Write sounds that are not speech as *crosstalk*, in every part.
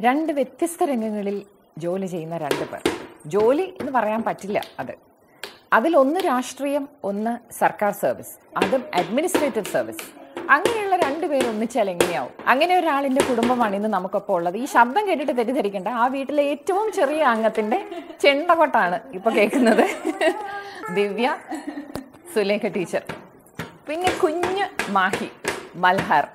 രണ്ട് വ്യത്യസ്ത രംഗങ്ങളിൽ ജോലി ചെയ്യുന്ന രണ്ട് പേർ. ജോലി എന്ന് പറയാൻ പറ്റില്ല അത്. അതിലൊന്ന് രാഷ്ട്രീയം ഒന്ന് സർക്കാർ സർവീസ് അതും അഡ്മിനിസ്ട്രേറ്റീവ് സർവീസ്. അങ്ങനെയുള്ള രണ്ടുപേരും ഒന്നിച്ചാൽ എങ്ങനെയാവും? അങ്ങനെ ഒരാളിന്റെ കുടുംബമാണ് ഇന്ന് നമുക്കൊപ്പം ഉള്ളത്. ഈ ശബ്ദം കേട്ടിട്ട് തെറ്റിദ്ധരിക്കേണ്ട. ആ വീട്ടിലെ ഏറ്റവും ചെറിയ അംഗത്തിന്റെ ചെണ്ടകൊട്ടാണ് ഇപ്പൊ കേൾക്കുന്നത്. ദിവ്യ സുലേഖ ടീച്ചർ. പിന്നെ കുഞ്ഞ് മാഹി മൽഹർ.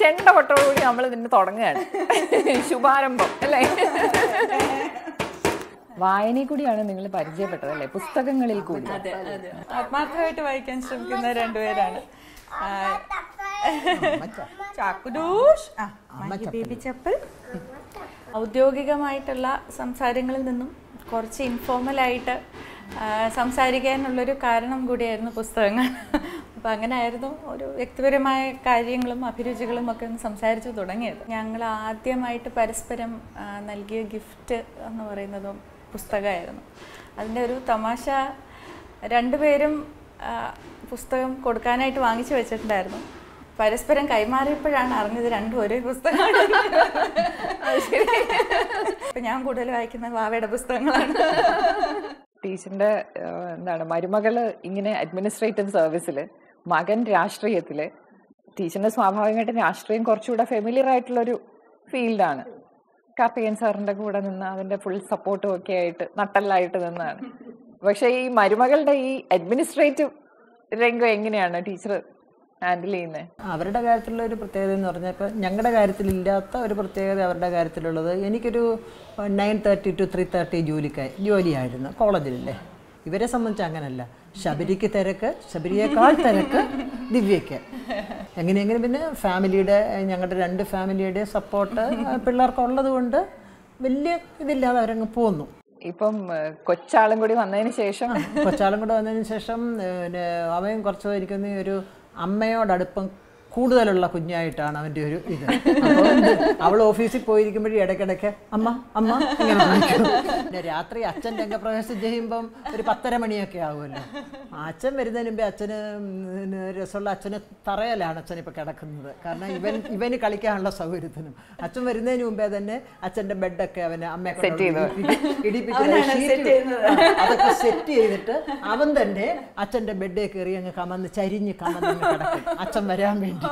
ചെണ്ട കൂടി നമ്മൾ ഇതിന് തുടങ്ങുകയാണ്. ശുഭാരംഭം അല്ലേ? വായനയിൽ കൂടിയാണ് നിങ്ങൾ പരിചയപ്പെട്ടത് അല്ലേ? പുസ്തകങ്ങളിൽ കൂടി. ആത്മാർത്ഥമായിട്ട് വായിക്കാൻ ശ്രമിക്കുന്ന രണ്ടുപേരാണ്. ചപ്പൽ. ഔദ്യോഗികമായിട്ടുള്ള സംസാരങ്ങളിൽ നിന്നും കുറച്ച് ഇൻഫോർമൽ ഇൻഫോർമലായിട്ട് സംസാരിക്കാനുള്ളൊരു കാരണം കൂടിയായിരുന്നു പുസ്തകങ്ങൾ. അപ്പോൾ അങ്ങനെ ആയിരുന്നു ഒരു വ്യക്തിപരമായ കാര്യങ്ങളും അഭിരുചികളും ഒക്കെ ഒന്ന് സംസാരിച്ചു തുടങ്ങിയത്. ഞങ്ങൾ ആദ്യമായിട്ട് പരസ്പരം നൽകിയ ഗിഫ്റ്റ് എന്ന് പറയുന്നതും പുസ്തകമായിരുന്നു. അതിന്റെ ഒരു തമാശ രണ്ടുപേരും പുസ്തകം കൊടുക്കാനായിട്ട് വാങ്ങിച്ചു വെച്ചിട്ടുണ്ടായിരുന്നു. പരസ്പരം കൈമാറിയപ്പോഴാണ് അറിഞ്ഞത് രണ്ടും ഒരേ പുസ്തകമാണ്. ഇപ്പം ഞാൻ കൂടുതൽ വായിക്കുന്നത് വാവയുടെ പുസ്തകങ്ങളാണ്. ടീച്ചറിന്റെ എന്താണ് മരുമകൾ ഇങ്ങനെ അഡ്മിനിസ്ട്രേറ്റീവ് സർവീസിൽ മകൻ രാഷ്ട്രീയത്തിൽ ടീച്ചറിന്റെ സ്വാഭാവികമായിട്ടും രാഷ്ട്രീയം കുറച്ചുകൂടെ ഫെമിലിയർ ആയിട്ടുള്ളൊരു ഫീൽഡാണ് കാർത്തികൻ സാറിന്റെ കൂടെ നിന്ന് അതിന്റെ ഫുൾ സപ്പോർട്ടും ഒക്കെ ആയിട്ട് നട്ടല്ലായിട്ട് നിന്നാണ്. പക്ഷേ ഈ മരുമകളുടെ ഈ അഡ്മിനിസ്ട്രേറ്റീവ് രംഗം എങ്ങനെയാണ് ടീച്ചർ ഹാൻഡിൽ ചെയ്യുന്നത് അവരുടെ കാര്യത്തിലുള്ള ഒരു പ്രത്യേകത എന്ന് പറഞ്ഞാൽ ഞങ്ങളുടെ ഞങ്ങളുടെ കാര്യത്തിലില്ലാത്ത ഒരു പ്രത്യേകത അവരുടെ കാര്യത്തിലുള്ളത് എനിക്കൊരു nine thirty to three thirty ജോലിക്കായി ജോലിയായിരുന്നു കോളേജിലല്ലേ. ഇവരെ സംബന്ധിച്ച് അങ്ങനല്ല. ശബരിക്ക് തിരക്ക് ശബരിയേക്കാൾ തിരക്ക് ദിവ്യയ്ക്ക്. എങ്ങനെയെങ്കിലും പിന്നെ ഫാമിലിയുടെ ഞങ്ങളുടെ രണ്ട് ഫാമിലിയുടെ സപ്പോർട്ട് പിള്ളേർക്കുള്ളത് കൊണ്ട് വലിയ ഇതില്ലാതെ അവരങ്ങ് പോന്നു. ഇപ്പം കൊച്ചാളും കൂടി വന്നതിന് ശേഷം? കൊച്ചാളും കൂടി വന്നതിന് ശേഷം അവയും അവൻ കുറച്ച് എനിക്കൊന്ന് ഒരു അമ്മയോടടുപ്പം കൂടുതലുള്ള കുഞ്ഞായിട്ടാണ് അവന്റെ ഒരു ഇത്. അവൾ ഓഫീസിൽ പോയിരിക്കുമ്പോഴേ ഇടയ്ക്കിടയ്ക്ക് അമ്മ അമ്മ ഇങ്ങനെ വിളിക്കും. പിന്നെ രാത്രി അച്ഛൻ രംഗപ്രവേശം ചെയ്യുമ്പം ഒരു പത്തര മണിയൊക്കെ ആകുമല്ലോ ആ അച്ഛൻ വരുന്നതിന് മുമ്പേ അച്ഛന് രസമുള്ള അച്ഛന് തറയലാണ് അച്ഛൻ ഇപ്പോൾ കിടക്കുന്നത്. കാരണം ഇവൻ ഇവന് കളിക്കാനുള്ള സൗകര്യത്തിനും. അച്ഛൻ വരുന്നതിന് മുമ്പേ തന്നെ അച്ഛന്റെ ബെഡൊക്കെ അവന് അമ്മയെ കൊണ്ട് ഇടിപ്പിച്ച് ഇടിപ്പിച്ച് ഷീറ്റ് അതൊക്കെ സെറ്റ് ചെയ്തിട്ട് അവൻ തന്നെ അച്ഛന്റെ ബെഡിൽ കയറി അങ്ങ് കമന്ന് ചരിഞ്ഞ് കമന്ന് കിടക്കും. അച്ഛൻ വരാൻ വേണ്ടിയിട്ട്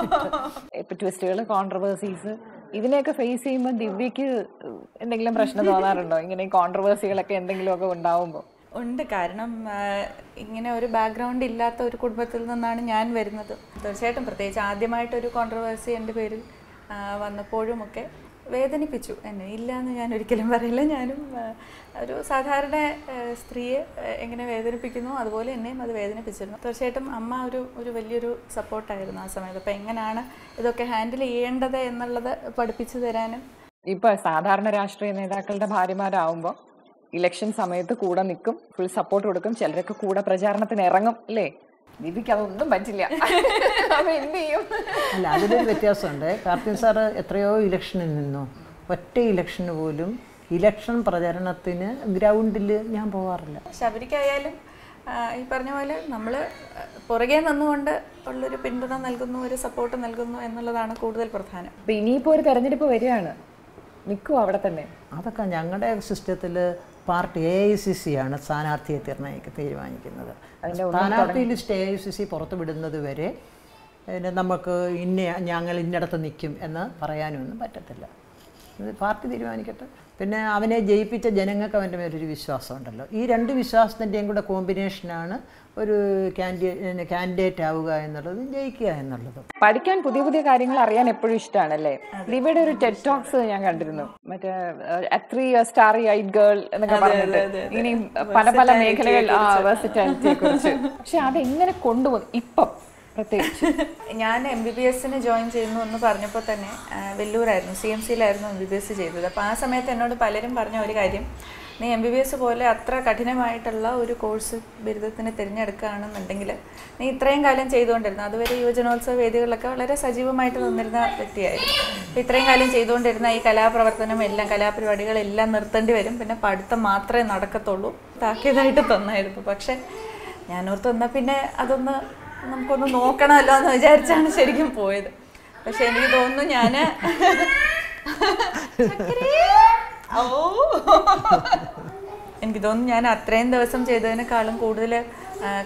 ഇപ്പൊ ട്വിസ്റ്റുകൾ കോൺട്രവേഴ്സീസ് ഇതിനെയൊക്കെ ഫേസ് ചെയ്യുമ്പോൾ ദിവ്യക്ക് എന്തെങ്കിലും പ്രശ്നം തോന്നാറുണ്ടോ? ഇങ്ങനെ കോൺട്രവേഴ്സികളൊക്കെ എന്തെങ്കിലുമൊക്കെ ഉണ്ടാവുമ്പോൾ ഉണ്ട്. കാരണം ഇങ്ങനെ ഒരു ബാക്ക്ഗ്രൗണ്ട് ഇല്ലാത്ത ഒരു കുടുംബത്തിൽ നിന്നാണ് ഞാൻ വരുന്നത്. തീർച്ചയായിട്ടും പ്രത്യേകിച്ച് ആദ്യമായിട്ടൊരു കോൺട്രവേഴ്സി എന്റെ പേരിൽ വന്നപ്പോഴുമൊക്കെ വേദനിപ്പിച്ചു. എന്നെ ഇല്ല എന്ന് ഞാൻ ഒരിക്കലും പറയില്ല. ഞാനും ഒരു സാധാരണ സ്ത്രീയെ എങ്ങനെ വേദനിപ്പിക്കുന്നു അതുപോലെ എന്നെയും അത് വേദനിപ്പിച്ചിരുന്നു. തീർച്ചയായിട്ടും അമ്മ ഒരു ഒരു വലിയൊരു സപ്പോർട്ടായിരുന്നു ആ സമയത്ത്. അപ്പം എങ്ങനെയാണ് ഇതൊക്കെ ഹാൻഡിൽ ചെയ്യേണ്ടത് എന്നുള്ളത് പഠിപ്പിച്ചു തരാനും? ഇപ്പൊ സാധാരണ രാഷ്ട്രീയ നേതാക്കളുടെ ഭാര്യമാരാവുമ്പോൾ ഇലക്ഷൻ സമയത്ത് കൂടെ നിൽക്കും ഫുൾ സപ്പോർട്ട് കൊടുക്കും ചിലരൊക്കെ കൂടെ പ്രചാരണത്തിന് ഇറങ്ങും അല്ലേ? ദിവ്യക്ക് അതൊന്നും പറ്റില്ല. അപ്പൊ എന്ത് ചെയ്യും? അല്ല അതിലൊരു വ്യത്യാസമുണ്ട്. കാർത്തിൻ സാറ് എത്രയോ ഇലക്ഷനിൽ നിന്നു. ഒറ്റ ഇലക്ഷന് പോലും ഇലക്ഷൻ പ്രചരണത്തിന് ഗ്രൗണ്ടിൽ ഞാൻ പോവാറില്ല. ശബരിക്കായാലും ഈ പറഞ്ഞ പോലെ നമ്മൾ പുറകെ നിന്നുകൊണ്ട് ഉള്ളൊരു പിന്തുണ നൽകുന്നു ഒരു സപ്പോർട്ട് നൽകുന്നു എന്നുള്ളതാണ് കൂടുതൽ പ്രധാനം. ഇനിയിപ്പോൾ ഇനിയിപ്പോ ഒരു തെരഞ്ഞെടുപ്പ് വരികയാണ്. നിൽക്കും അവിടെ തന്നെ. അതൊക്കെ ഞങ്ങളുടെ സിസ്റ്റത്തിൽ party A I C C ആണ് സ്ഥാനാർത്ഥിയെ നിർണയിക്ക തീരുമാനിക്കുന്നത്. സ്ഥാനാർത്ഥി list A I C C പുറത്തു വിടുന്നത് വരെ നമുക്ക് ഇന്ന ഞങ്ങൾ ഇന്നിടത്ത് നിൽക്കും എന്ന് പറയാനൊന്നും പറ്റത്തില്ല. പാർട്ടി തീരുമാനിക്കട്ടെ. പിന്നെ അവനെ ജയിപ്പിച്ച ജനങ്ങൾക്ക് അവന്റെ മേലൊരു വിശ്വാസം ഉണ്ടല്ലോ ഈ രണ്ട് വിശ്വാസത്തിന്റെയും കൂടെ കോമ്പിനേഷനാണ് ഒരു കാൻഡിഡേറ്റ് കാൻഡിഡേറ്റ് ആവുക എന്നുള്ളത് ജയിക്കുക എന്നുള്ളത്. പഠിക്കാൻ പുതിയ പുതിയ കാര്യങ്ങൾ അറിയാൻ എപ്പോഴും ഇഷ്ടമാണല്ലേ ഇവിടെ ഒരു ടെക് ടോക്സ് ഞാൻ കണ്ടിരുന്നു. മറ്റേ ത്രീ സ്റ്റാറി ഐറ്റ് ഗേൾ എന്നൊക്കെ പറഞ്ഞിട്ട്. ഇനി പല പല മേഖലകൾ പക്ഷെ അതെങ്ങനെ കൊണ്ടുപോകും ഇപ്പം പ്രത്യേകിച്ച്. *laughs* ഞാൻ എം ബി ബി എസിന് ജോയിൻ ചെയ്യുന്നു എന്ന് പറഞ്ഞപ്പോൾ തന്നെ വെല്ലൂരായിരുന്നു സി എം സിയിലായിരുന്നു എം ബി ബി എസ് ചെയ്തത്. അപ്പോൾ ആ സമയത്ത് എന്നോട് പലരും പറഞ്ഞ ഒരു കാര്യം നീ എം ബി ബി എസ് പോലെ അത്ര കഠിനമായിട്ടുള്ള ഒരു കോഴ്സ് ബിരുദത്തിന് തിരഞ്ഞെടുക്കുകയാണെന്നുണ്ടെങ്കിൽ നീ ഇത്രയും കാലം ചെയ്തുകൊണ്ടിരുന്ന അതുവരെ യുവജനോത്സവ വേദികളിലൊക്കെ വളരെ സജീവമായിട്ട് നിന്നിരുന്ന വ്യക്തിയായിരുന്നു. അപ്പോൾ ഇത്രയും കാലം ചെയ്തുകൊണ്ടിരുന്ന ഈ കലാപ്രവർത്തനം എല്ലാം കലാപരിപാടികളെല്ലാം നിർത്തേണ്ടി വരും. പിന്നെ പഠിത്തം മാത്രമേ നടക്കത്തുള്ളൂ. താക്കിയതായിട്ട് തന്നായിരുന്നു. പക്ഷേ ഞാനോർത്ത് വന്നാൽ പിന്നെ അതൊന്ന് നമുക്കൊന്ന് നോക്കണമല്ലോ എന്ന് വിചാരിച്ചാണ് ശരിക്കും പോയത്. പക്ഷെ എനിക്ക് തോന്നുന്നു ചക്കരേ. ഓ എനിക്ക് തോന്നുന്നു ഞാൻ അത്രയും ദിവസം ചെയ്തതിനേക്കാളും കൂടുതൽ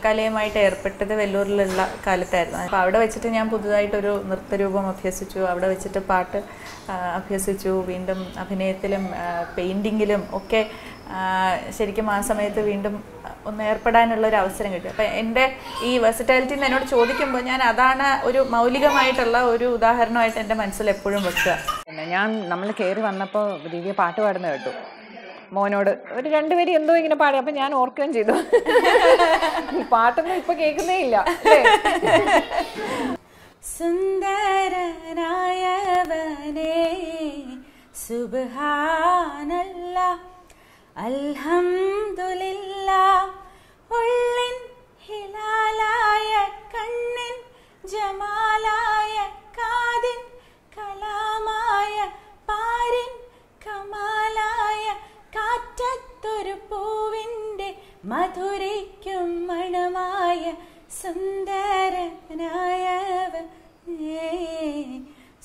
കലയുമായിട്ട് ഏർപ്പെട്ടത് വെല്ലൂരിലുള്ള കാലത്തായിരുന്നു. അപ്പോൾ അവിടെ വെച്ചിട്ട് ഞാൻ പുതുതായിട്ടൊരു നൃത്തരൂപം അഭ്യസിച്ചു. അവിടെ വെച്ചിട്ട് പാട്ട് അഭ്യസിച്ചു. വീണ്ടും അഭിനയത്തിലും പെയിന്റിങ്ങിലും ഒക്കെ ശരിക്കും ആ സമയത്ത് വീണ്ടും ഒന്ന് ഏർപ്പെടാനുള്ള ഒരു അവസരം കിട്ടി. അപ്പം എന്റെ ഈ വെസറ്റാലിറ്റി എന്ന് എന്നോട് ചോദിക്കുമ്പോൾ ഞാൻ അതാണ് ഒരു മൗലികമായിട്ടുള്ള ഒരു ഉദാഹരണമായിട്ട് എന്റെ മനസ്സിൽ എപ്പോഴും വെക്കുക. പിന്നെ ഞാൻ നമ്മൾ കയറി വന്നപ്പോൾ ദിവ്യ പാട്ട് പാടുന്ന കേട്ടു. മോനോട് ഒരു രണ്ടുപേരും എന്തോ ഇങ്ങനെ പാടി. അപ്പം ഞാൻ ഓർക്കുകയും ചെയ്തു. ഈ പാട്ടൊന്നും ഇപ്പം കേൾക്കുന്നേ ഇല്ല? സുന്ദരനായവനേ സുബ്ഹാനല്ല അൽഹംദുലില്ല ഉള്ളിൻ ഹിലാലായ കണ്ണിൻ ജമാലായ കാതിൻ കലാമായ പാരിൻ കമാലായ കാറ്റത്തൊരു പൂവിന്റെ മധുരയ്ക്കും മണമായ സുന്ദരനായവ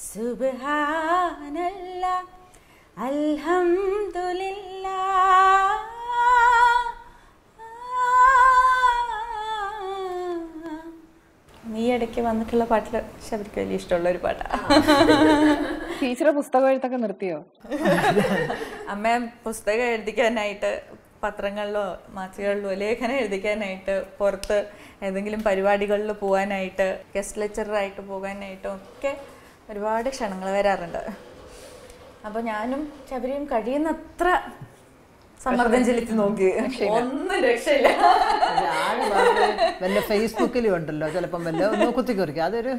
സുബ്ഹാനല്ല വന്നിട്ടുള്ള പാട്ടിൽ ശബരിക്ക് വലിയ ഇഷ്ടമുള്ള ഒരു പാട്ടാണ് ടീച്ചറെ പുസ്തകം എഴുത്തൊക്കെ നിർത്തിയോ? അമ്മ പുസ്തകം എഴുതിക്കാനായിട്ട് പത്രങ്ങളിലോ മാസികകളിലോ ലേഖനം എഴുതിക്കാനായിട്ട് പുറത്ത് ഏതെങ്കിലും പരിപാടികളിൽ പോകാനായിട്ട് ഗസ്റ്റ് ലെക്ചറായിട്ട് പോകാനായിട്ടും ഒക്കെ ഒരുപാട് ക്ഷണങ്ങൾ വരാറുണ്ട്. അപ്പോൾ ഞാനും ശബരിയും കഴിയുന്നത്ര സമ്മർദ്ദം ചെലുത്തി നോക്കി. ഒന്നും രക്ഷയില്ല. വല്ല ഫേസ്ബുക്കിലും ഉണ്ടല്ലോ ചിലപ്പം വല്ല ഒന്ന് കുത്തിക്കുറിക്കും. അതൊരു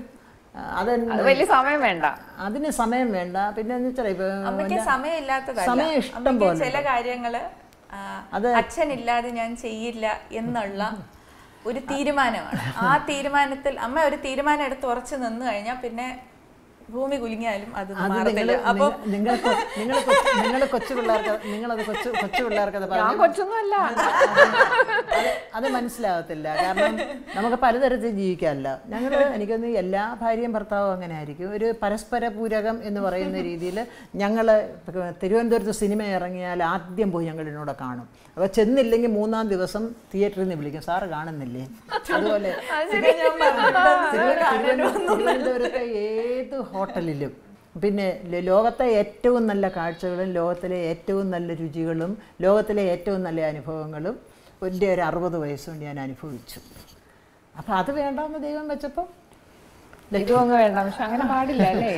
വലിയ സമയം വേണ്ട. അതിന് സമയം വേണ്ട. പിന്നെ സമയം ഇഷ്ടം പോലെ ചില കാര്യങ്ങൾ അച്ഛൻ അച്ഛനില്ലാതെ ഞാൻ ചെയ്യില്ല എന്നുള്ള ഒരു തീരുമാനമാണ്. ആ *laughs* തീരുമാനത്തിൽ അമ്മ ഒരു തീരുമാനം എടുത്ത് ഉറച്ചു നിന്നു കഴിഞ്ഞാൽ പിന്നെ ഭൂമി കുലുങ്ങിയാലും അത് മാറത്തില്ല. അപ്പൊ നിങ്ങൾക്ക് നിങ്ങൾ നിങ്ങൾ കൊച്ചു പിള്ളേർക്ക് നിങ്ങളത് കൊച്ചു കൊച്ചു പിള്ളേർക്ക് അത് ഞാൻ പറഞ്ഞു കൊച്ചൊന്നും അത് അത് മനസ്സിലാകത്തില്ല കാരണം നമുക്ക് പലതരത്തിൽ ജീവിക്കാമല്ലോ. ഞങ്ങൾ എനിക്കൊന്ന് എല്ലാ ഭാര്യയും ഭർത്താവും അങ്ങനെ ആയിരിക്കും ഒരു പരസ്പര പൂരകം എന്ന് പറയുന്ന രീതിയിൽ ഞങ്ങൾ തിരുവനന്തപുരത്ത് സിനിമ ഇറങ്ങിയാൽ ആദ്യം പോയി ഞങ്ങൾ ഇതിനോടെ കാണും. അപ്പോൾ ചെന്നില്ലെങ്കിൽ മൂന്നാം ദിവസം തിയേറ്ററിൽ നിന്ന് വിളിക്കും സാറ് കാണുന്നില്ലേ? അതുപോലെ തിരുവനന്തപുരത്തെ ഏത് ഹോട്ടലിലും. പിന്നെ ലോകത്തെ ഏറ്റവും നല്ല കാഴ്ചകളും ലോകത്തിലെ ഏറ്റവും നല്ല രുചികളും ലോകത്തിലെ ഏറ്റവും നല്ല അനുഭവങ്ങളും എന്റെ ഒരു അറുപത് വയസ്സുകൊണ്ട് ഞാൻ അനുഭവിച്ചു. അപ്പം അത് വേണ്ടാന്ന് ദൈവം വെച്ചപ്പോൾ വേണ്ട. പക്ഷെ അങ്ങനെ പാടില്ല അല്ലേ?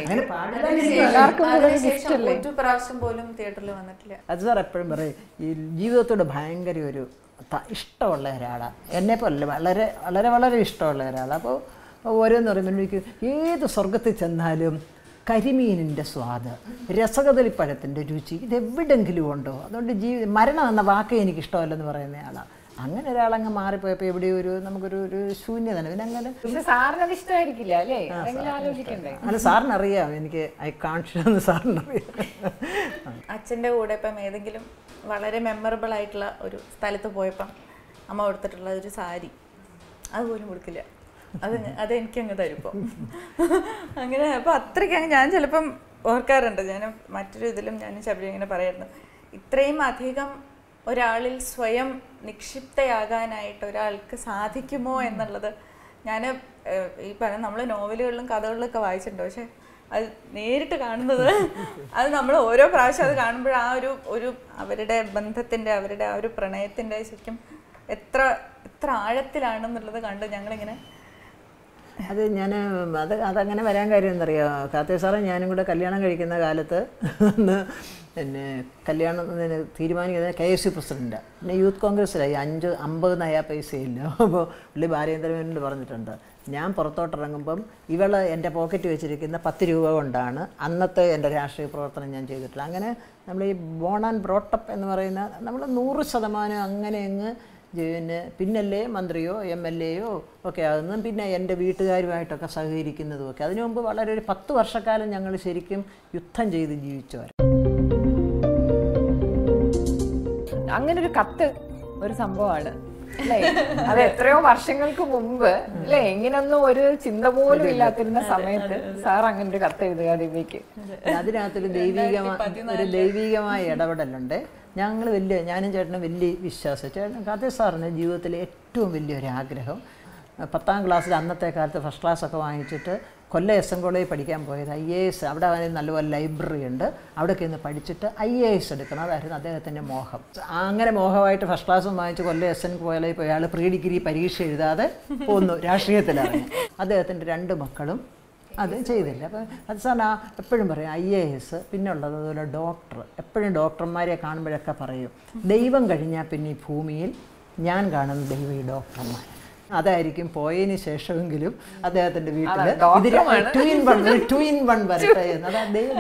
എല്ലാവർക്കും പ്രാവശ്യം പോലും തിയേറ്ററിൽ വന്നിട്ടില്ല. അത് സാർ എപ്പോഴും പറയും ഈ ജീവിതത്തോട് ഭയങ്കര ഒരു ഇഷ്ടമുള്ള ഒരാളാണ് എന്നെ പോലെ വളരെ വളരെ വളരെ ഇഷ്ടമുള്ള ഒരാളാണ് അപ്പോൾ ഓരോന്ന് പറയുമ്പോൾ എനിക്ക് ഏത് സ്വർഗത്തിൽ ചെന്നാലും കരിമീനിന്റെ സ്വാദ് രസകദളിപ്പഴത്തിന്റെ രുചി ഇതെവിടെങ്കിലും ഉണ്ടോ? അതുകൊണ്ട് ജീവി മരണം എന്ന വാക്ക് എനിക്കിഷ്ടമല്ലെന്ന് പറയുന്നയാളാണ് പറയുന്ന ആളാണ് അങ്ങനെ ഒരാളങ്ങ് മാറിപ്പോയപ്പോ എവിടെ ഒരു നമുക്കൊരു ഒരു ശൂന്യത പിന്നെ അങ്ങനെ പക്ഷെ സാറിന് അറിയാം അല്ലേ? അല്ല എനിക്ക് ഐ കാണിച്ചു സാറിനറിയാം. അച്ഛന്റെ കൂടെ ഇപ്പം ഏതെങ്കിലും വളരെ മെമ്മറബിൾ ആയിട്ടുള്ള ഒരു സ്ഥലത്ത് പോയപ്പം അമ്മ കൊടുത്തിട്ടുള്ള ഒരു സാരി അതുപോലും കൊടുക്കില്ല. അത് അത് എനിക്ക് അങ്ങ് തരുമ്പോ അങ്ങനെ അപ്പോൾ അത്രയ്ക്ക് അങ്ങ് ഞാൻ ചിലപ്പം ഓർക്കാറുണ്ട്. ഞാൻ മറ്റൊരു ഇതിലും ഞാൻ ശബരി ഇങ്ങനെ പറയായിരുന്നു. ഇത്രയും അധികം ഒരാളിൽ സ്വയം നിക്ഷിപ്തയാകാനായിട്ട് ഒരാൾക്ക് സാധിക്കുമോ എന്നുള്ളത് ഞാൻ ഈ പറഞ്ഞ നമ്മൾ നോവലുകളിലും കഥകളിലൊക്കെ വായിച്ചിട്ടുണ്ട്. പക്ഷെ അത് നേരിട്ട് കാണുന്നത് അത് നമ്മൾ ഓരോ പ്രാവശ്യം അത് കാണുമ്പോൾ ആ ഒരു ഒരു അവരുടെ ബന്ധത്തിന്റെ അവരുടെ ആ ഒരു പ്രണയത്തിന്റെ ശരിക്കും എത്ര എത്ര ആഴത്തിലാണെന്നുള്ളത് കണ്ട് ഞങ്ങളിങ്ങനെ അത് ഞാൻ അത് അതങ്ങനെ വരാൻ കാര്യം എന്തറിയോ കാത്തേ സാറേ ഞാനും കൂടെ കല്യാണം കഴിക്കുന്ന കാലത്ത് പിന്നെ കല്യാണം തീരുമാനിക്കുന്നത് കെ എസ് സി പ്രസിഡന്റാണ് പിന്നെ യൂത്ത് കോൺഗ്രസ്സിലായി. അഞ്ച് അമ്പത് നയാ പൈസയില്ല. അപ്പോൾ പുള്ളി ഭാര്യേന്ദ്രമേനോട് പറഞ്ഞിട്ടുണ്ട്. ഞാൻ പുറത്തോട്ടിറങ്ങുമ്പം ഇവൾ എന്റെ പോക്കറ്റ് വെച്ചിരിക്കുന്ന പത്ത് രൂപ കൊണ്ടാണ് അന്നത്തെ എന്റെ രാഷ്ട്രീയ പ്രവർത്തനം ഞാൻ ചെയ്തിട്ടുള്ളത്. അങ്ങനെ നമ്മൾ ഈ ബോൺ ആൻഡ് ബ്രോട്ടപ്പ് എന്ന് പറയുന്ന നമ്മൾ നൂറ് ശതമാനം അങ്ങനെ അങ്ങ് പിന്നെ പിന്നല്ലേ മന്ത്രിയോ എം എൽ എയോ ഒക്കെ ആകുന്നതും പിന്നെ എന്റെ വീട്ടുകാരുമായിട്ടൊക്കെ സഹകരിക്കുന്നതും ഒക്കെ. അതിനു മുമ്പ് വളരെ ഒരു പത്ത് വർഷക്കാലം ഞങ്ങൾ ശരിക്കും യുദ്ധം ചെയ്ത് ജീവിച്ചവർ അങ്ങനെ ഒരു കത്ത് ഒരു സംഭവമാണ്. അല്ലേ? അത് എത്രയോ വർഷങ്ങൾക്ക് മുമ്പ് അല്ലെ? എങ്ങനൊന്നും ഒരു ചിന്ത പോലും ഇല്ലാത്തിരുന്ന സമയത്ത് സാർ അങ്ങനെ ഒരു കത്ത് എഴുതുക ദിവ്യക്ക് അതിനകത്തൊരു ദൈവികമായ ഒരു ദൈവികമായ ഇടപെടലുണ്ട്. ഞങ്ങൾ വലിയ ഞാനും ചേട്ടനും വലിയ വിശ്വാസം. ചേട്ടൻ കഥ സാറിന് ജീവിതത്തിലെ ഏറ്റവും വലിയൊരു ആഗ്രഹം. പത്താം ക്ലാസ്സിൽ അന്നത്തെ കാലത്ത് ഫസ്റ്റ് ക്ലാസ് ഒക്കെ വാങ്ങിച്ചിട്ട് കൊല്ലം എസ് എൻ കോളേജിൽ പഠിക്കാൻ പോയത് ഐ എ എസ്. അവിടെ നല്ലപോലെ ലൈബ്രറി ഉണ്ട്. അവിടെയൊക്കെ ഇന്ന് പഠിച്ചിട്ട് ഐ എ എസ് എടുക്കണം. അതായിരുന്നു അദ്ദേഹത്തിന്റെ മോഹം. അങ്ങനെ മോഹമായിട്ട് ഫസ്റ്റ് ക്ലാസ്സും വാങ്ങിച്ച് കൊല്ലം എസ് എൻ കോളേജിൽ പോയി. അയാൾ പ്രീ ഡിഗ്രി പരീക്ഷ എഴുതാതെ പോന്നു രാഷ്ട്രീയത്തിലാണ് അദ്ദേഹത്തിന്റെ രണ്ട് മക്കളും അത് ചെയ്തില്ല. അപ്പം അത് സാറിന് ആ എപ്പോഴും പറയും ഐ എ എസ് പിന്നെ ഉള്ളത് അതുപോലെ ഡോക്ടർ. എപ്പോഴും ഡോക്ടർമാരെ കാണുമ്പോഴൊക്കെ പറയും ദൈവം കഴിഞ്ഞാൽ പിന്നെ ഈ ഭൂമിയിൽ ഞാൻ കാണുന്ന ദൈവം ഈ ഡോക്ടർമാർ അതായിരിക്കും പോയതിന് ശേഷമെങ്കിലും അദ്ദേഹത്തിന്റെ വീട്ടിൽ ഇത് two in one two in one വരട്ടെ *laughs* എന്ന്.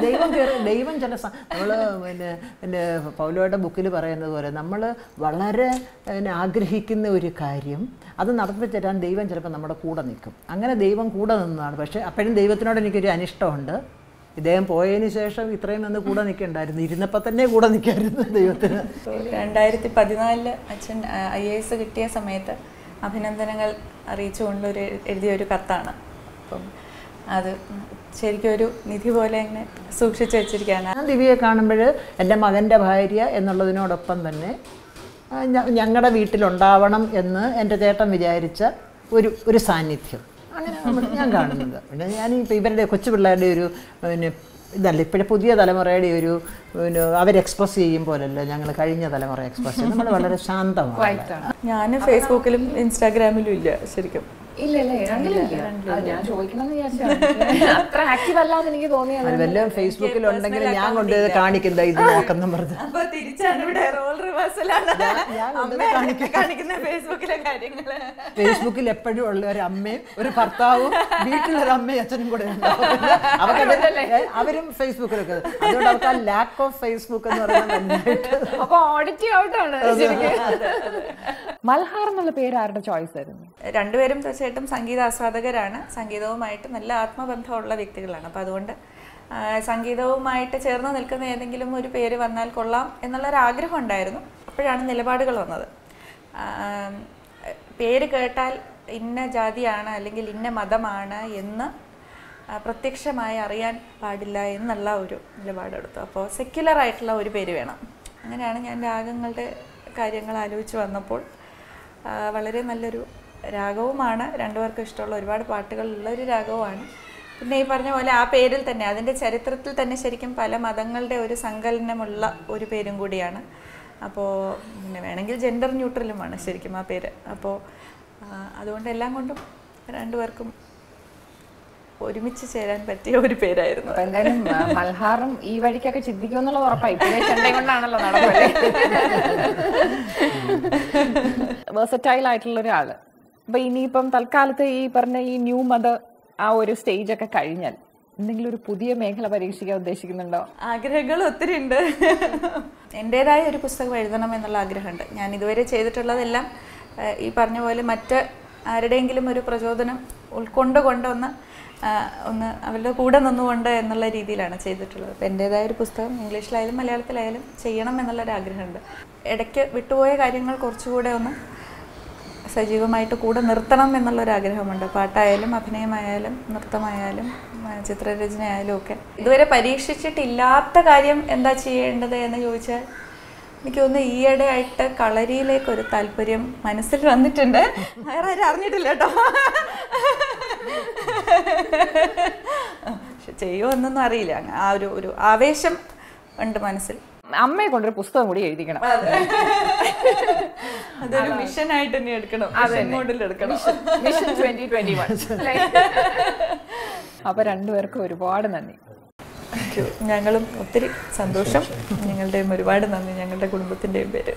ദൈവം ദൈവം ചില നമ്മൾ പിന്നെ പിന്നെ പൗലോയുടെ ബുക്കിൽ പറയുന്നത് പോലെ നമ്മൾ വളരെ പിന്നെ ആഗ്രഹിക്കുന്ന ഒരു കാര്യം അത് നടത്തി തരാൻ ദൈവം ചിലപ്പോൾ നമ്മുടെ കൂടെ നിൽക്കും. അങ്ങനെ ദൈവം കൂടെ നിന്നതാണ്. പക്ഷേ അപ്പോഴും ദൈവത്തിനോട് എനിക്കൊരു അനിഷ്ടമുണ്ട്. ഇദ്ദേഹം പോയതിന് ശേഷം ഇത്രയും നിന്ന് കൂടെ നിൽക്കണ്ടായിരുന്നു. ഇരുന്നപ്പോൾ തന്നെ കൂടെ നിൽക്കായിരുന്നു ദൈവത്തിന്. രണ്ടായിരത്തി പതിനാലിൽ അച്ഛൻ ഐ എ എസ് കിട്ടിയ സമയത്ത് അഭിനന്ദനങ്ങൾ അറിയിച്ചുകൊണ്ടൊരു എഴുതിയ ഒരു കത്താണ്. അപ്പം അത് ശരിക്കും ഒരു നിധി പോലെ ഇങ്ങനെ സൂക്ഷിച്ചു വെച്ചിരിക്കുകയാണ്. ഞാൻ ദിവ്യയെ കാണുമ്പോൾ എന്റെ മകന്റെ ഭാര്യ എന്നുള്ളതിനോടൊപ്പം തന്നെ ഞങ്ങളുടെ വീട്ടിലുണ്ടാവണം എന്ന് എന്റെ ചേട്ടൻ വിചാരിച്ച ഒരു ഒരു സാന്നിധ്യം. അങ്ങനെ ഞാൻ കാണുന്നത്. പിന്നെ ഞാൻ ഇവരുടെ കൊച്ചു പിള്ളേരുടെ ഒരു പിന്നെ ഇതല്ല ഇപ്പോഴെ പുതിയ തലമുറയുടെ ഒരു പിന്നെ അവർ എക്സ്പ്രസ് ചെയ്യും പോലല്ലോ? ഞങ്ങൾ കഴിഞ്ഞ തലമുറ എക്സ്പ്രസ് ചെയ്യും. നമ്മൾ വളരെ ശാന്തമാണ്. ഞാൻ ഫേസ്ബുക്കിലും ഇൻസ്റ്റാഗ്രാമിലും ഇല്ല ശരിക്കും. അത് ഞാൻ കൊണ്ട് കാണിക്കുന്നത് ഇത് നോക്കുന്ന ഫേസ്ബുക്കിൽ എപ്പോഴും ഉള്ള ഒരു അമ്മയും ഒരു ഭർത്താവും വീട്ടിലൊരു അമ്മയും അച്ഛനും കൂടെ ഉണ്ടാവും. അവരും ഫേസ്ബുക്കിലൊക്കെ അതുകൊണ്ട് അവർക്ക് ആ ലാക്ക് ഫേസ്ബുക്ക് എന്ന് പറയുന്നത് വലുതായിട്ട് അപ്പൊ ഓഡിറ്റ് ഔട്ടാണ് മൽഹാർ എന്നുള്ള പേര് ആരുടെ ചോയ്സ് ആയിരുന്നു? രണ്ടുപേരും തീർച്ചയായിട്ടും സംഗീത ആസ്വാദകരാണ്. സംഗീതവുമായിട്ട് നല്ല ആത്മബന്ധമുള്ള വ്യക്തികളാണ്. അപ്പോൾ അതുകൊണ്ട് സംഗീതവുമായിട്ട് ചേർന്ന് നിൽക്കുന്ന ഏതെങ്കിലും ഒരു പേര് വന്നാൽ കൊള്ളാം എന്നുള്ള ഒരു ആഗ്രഹം ഉണ്ടായിരുന്നു. അപ്പോഴാണ് നിലപാടുകൾ വന്നത്. പേര് കേട്ടാൽ ഇന്ന ജാതിയാണ് അല്ലെങ്കിൽ ഇന്ന മതമാണ് എന്ന് പ്രത്യക്ഷമായി അറിയാൻ പാടില്ല എന്നുള്ള ഒരു നിലപാടെടുത്തു അപ്പോൾ സെക്യുലർ ആയിട്ടുള്ള ഒരു പേര് വേണം. അങ്ങനെയാണ് ഞാൻ രാഗങ്ങളുടെ കാര്യങ്ങൾ ആലോചിച്ച് വന്നപ്പോൾ വളരെ നല്ലൊരു രാഗവുമാണ്. രണ്ടുപേർക്കും ഇഷ്ടമുള്ള ഒരുപാട് പാട്ടുകളുള്ള ഒരു രാഗവുമാണ്. പിന്നെ ഈ പറഞ്ഞ പോലെ ആ പേരിൽ തന്നെ അതിന്റെ ചരിത്രത്തിൽ തന്നെ ശരിക്കും പല മതങ്ങളുടെ ഒരു സങ്കലനമുള്ള ഒരു പേരും കൂടിയാണ്. അപ്പോൾ പിന്നെ വേണമെങ്കിൽ ജെൻഡർ ന്യൂട്രലുമാണ് ശരിക്കും ആ പേര്. അപ്പോൾ അതുകൊണ്ട് എല്ലാം കൊണ്ടും രണ്ടുപേർക്കും ഒരുമിച്ച് ചേരാൻ പറ്റിയ ഒരു പേരായിരുന്നു എന്തായാലും മൽഹാറും ഈ വഴിക്കൊക്കെ ചിന്തിക്കുമെന്നുള്ള ഉറപ്പായി കൊണ്ടാണല്ലോ വേഴ്സറ്റൈൽ ആയിട്ടുള്ള ഒരാൾ. അപ്പൊ ഇനിയിപ്പം തൽക്കാലത്ത് ഈ പറഞ്ഞ ഈ ന്യൂ മദർ ആ ഒരു സ്റ്റേജ് ഒക്കെ കഴിഞ്ഞാൽ എന്തെങ്കിലും ഒരു പുതിയ മേഖല പരീക്ഷിക്കാൻ ഉദ്ദേശിക്കുന്നുണ്ടോ? ആഗ്രഹങ്ങൾ ഒത്തിരി ഉണ്ട്. എന്റെതായ ഒരു പുസ്തകം എഴുതണം എന്നുള്ള ആഗ്രഹമുണ്ട്. ഞാൻ ഇതുവരെ ചെയ്തിട്ടുള്ളതെല്ലാം ഈ പറഞ്ഞ പോലെ മറ്റ് ആരുടെയെങ്കിലും ഒരു പ്രചോദനം ഉൾക്കൊണ്ട് കൊണ്ടൊന്ന് ആഹ്, ഒന്ന് അവരുടെ കൂടെ നിന്നുകൊണ്ട് എന്നുള്ള രീതിയിലാണ് ചെയ്തിട്ടുള്ളത്. അപ്പം എന്റെതായ ഒരു പുസ്തകം ഇംഗ്ലീഷിലായാലും മലയാളത്തിലായാലും ചെയ്യണം എന്നുള്ളൊരു ആഗ്രഹമുണ്ട്. ഇടയ്ക്ക് വിട്ടുപോയ കാര്യങ്ങൾ കുറച്ചുകൂടെ ഒന്ന് സജീവമായിട്ട് കൂടെ നിർത്തണം എന്നുള്ളൊരാഗ്രഹമുണ്ട് പാട്ടായാലും അഭിനയമായാലും നൃത്തമായാലും ചിത്രരചനയായാലും ഒക്കെ. ഇതുവരെ പരീക്ഷിച്ചിട്ടില്ലാത്ത കാര്യം എന്താ ചെയ്യേണ്ടത് എന്ന് ചോദിച്ചാൽ എനിക്ക് തോന്നുന്നു ഈയിടെ ആയിട്ട് കളരിയിലേക്ക് ഒരു താല്പര്യം മനസ്സിൽ വന്നിട്ടുണ്ട്. വേറെ ആരും അറിഞ്ഞിട്ടില്ല കേട്ടോ. ചെയ്യുമോ എന്നൊന്നും അറിയില്ല. ആ ഒരു ഒരു ആവേശം ഉണ്ട് മനസ്സിൽ. അമ്മയെ കൊണ്ടൊരു പുസ്തകം കൂടി എഴുതിക്കണം. അതൊരു മിഷൻ ആയിട്ട് തന്നെ എടുക്കണം. മോഡിൽ എടുക്കണം. മിഷൻ ട്വന്റി ട്വന്റി വൺ അപ്പൊ രണ്ടുപേർക്കും ഒരുപാട് നന്ദി. Thank യു ഞങ്ങളും ഒത്തിരി സന്തോഷം. നിങ്ങളുടെയും ഒരുപാട് നന്ദി. ഞങ്ങളുടെ കുടുംബത്തിന്റെയും പേര്.